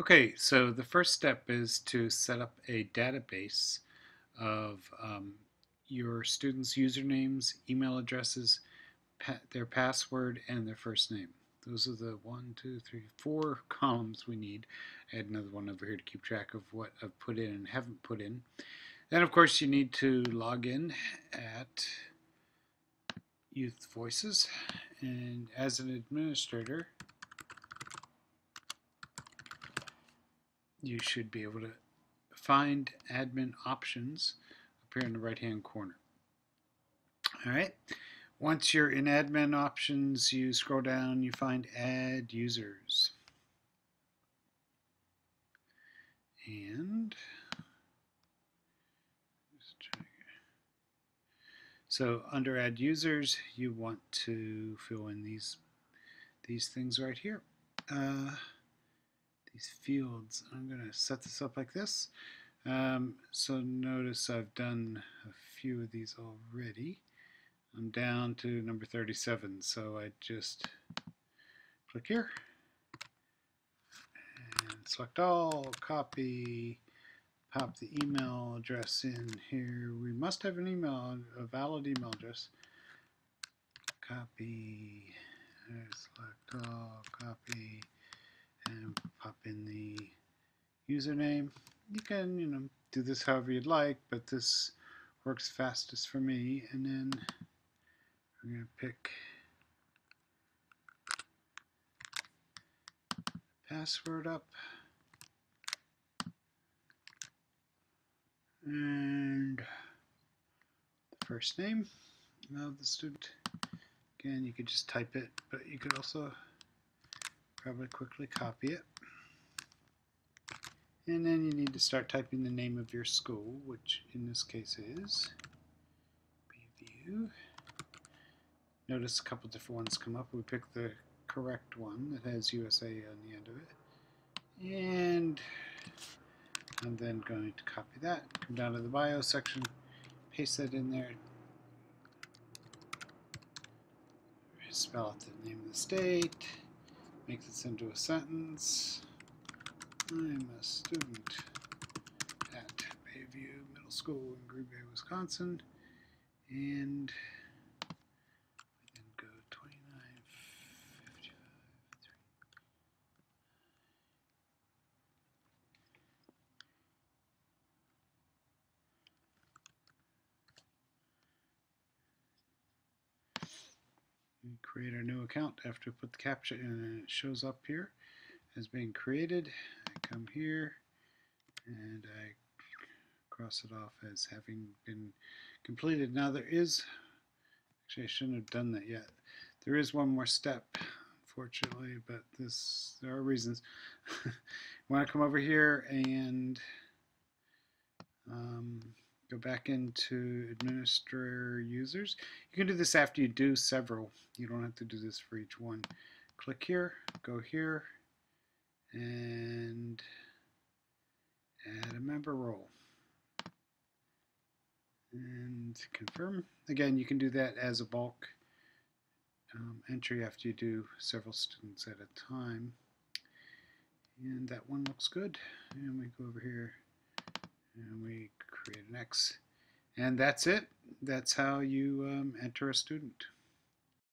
Okay, so the first step is to set up a database of um, your students' usernames, email addresses, pa their password, and their first name. Those are the one, two, three, four columns we need. I had another one over here to keep track of what I've put in and haven't put in. Then, of course, you need to log in at Youth Voices. And as an administrator, you should be able to find admin options up here in the right hand corner. All right. Once you're in admin options, you scroll down, you find add users. And so under add users, you want to fill in these these things right here. Uh, these fields. I'm going to set this up like this. Um, so notice I've done a few of these already. I'm down to number 37, so I just click here and select all, copy, pop the email address in here. We must have an email, a valid email address. Copy, select all, copy, and pop in the username. You can, you know, do this however you'd like, but this works fastest for me. And then I'm going to pick password up. And the first name of the student. Again, you could just type it, but you could also probably quickly copy it. And then you need to start typing the name of your school, which in this case is Bayview. Notice a couple different ones come up. We pick the correct one that has USA on the end of it. And I'm then going to copy that, come down to the bio section, paste that in there, spell out the name of the state, make this into a sentence. I'm a student at Bayview Middle School in Green Bay, Wisconsin, and then go 29, 55, We create our new account after we put the captcha in and it shows up here as being created. I come here and I cross it off as having been completed. Now there is, actually I shouldn't have done that yet. There is one more step, unfortunately, but this there are reasons. you want to come over here and um, go back into administrator users. You can do this after you do several. You don't have to do this for each one. Click here, go here, and add a member role. And confirm. Again, you can do that as a bulk um, entry after you do several students at a time. And that one looks good. And we go over here and we create an X. And that's it. That's how you um, enter a student.